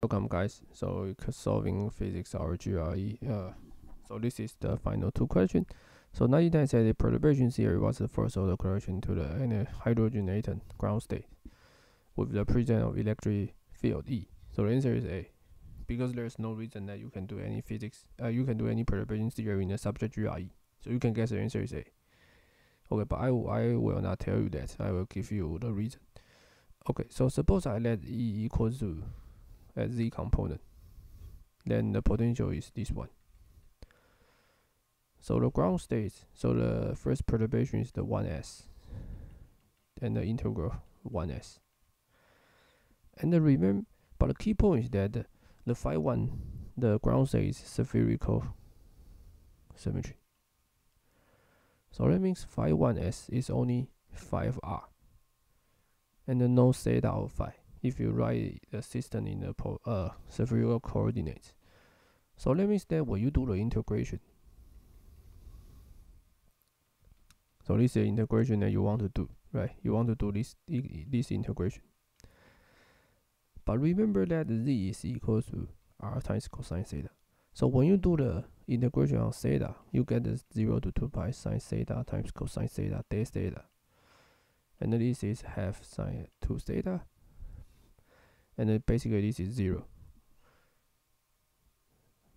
Welcome guys, so solving physics or GRE. Uh, so this is the final two question. So 99 said the perturbation theory was the first order correction to the hydrogen atom ground state with the presence of electric field E. So the answer is A. Because there's no reason that you can do any physics, uh, you can do any perturbation theory in the subject GRE. So you can guess the answer is A. Okay, but I, I will not tell you that. I will give you the reason. Okay, so suppose I let E equals to as z component, then the potential is this one. So the ground state, so the first perturbation is the 1s, and the integral 1s. And the remember, but the key point is that the, phi 1, the ground state is spherical symmetry. So that means phi 1s is only 5r, and the no theta of phi if you write the system in the uh, spherical coordinates. So that means that when you do the integration, so this is the integration that you want to do, right? You want to do this this integration. But remember that z is equal to r times cosine theta. So when you do the integration on theta, you get the 0 to 2 pi sine theta times cosine theta d theta. And this is half sine 2 theta and then basically this is zero.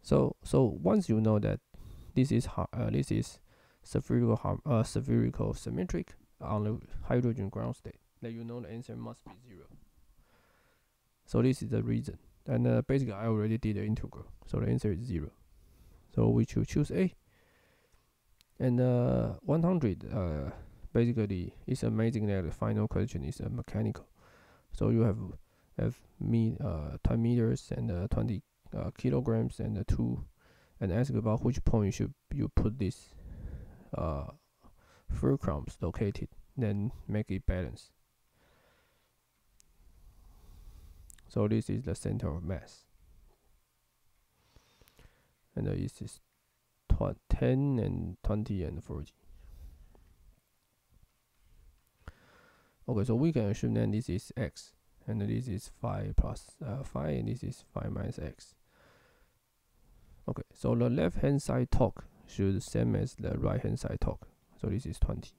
So so once you know that this is uh, this is spherical uh, spherical symmetric on the hydrogen ground state then you know the answer must be zero. So this is the reason. And uh, basically I already did the integral so the answer is zero. So we should choose A. And uh, 100 uh, basically it's amazing that the final question is uh, mechanical. So you have have me uh 10 meters and uh, 20 uh, kilograms and uh, two and ask about which point should you put this uh fulcrums located then make it balance. So this is the center of mass. And uh, this is 10 and 20 and 40 okay so we can assume that this is x and this is phi plus uh, phi and this is 5 minus x. Okay so the left hand side torque should same as the right hand side torque. So this is 20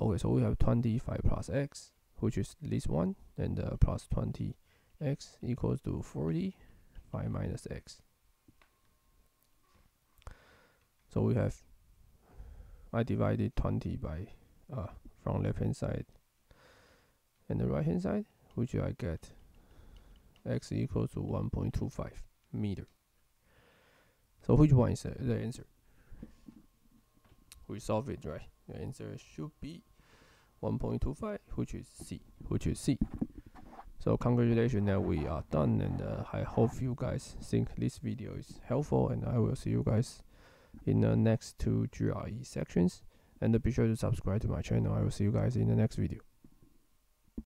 okay so we have 25 plus x which is this one and uh, plus 20 x equals to 40 phi minus x. So we have I divided 20 by uh, from left hand side and the right hand side which I get x equals to 1.25 meter. So which one is the answer? We solve it right? The answer should be 1.25 which is C which is C. So congratulations that we are done and uh, I hope you guys think this video is helpful and I will see you guys in the next two GRE sections. And be sure to subscribe to my channel. I will see you guys in the next video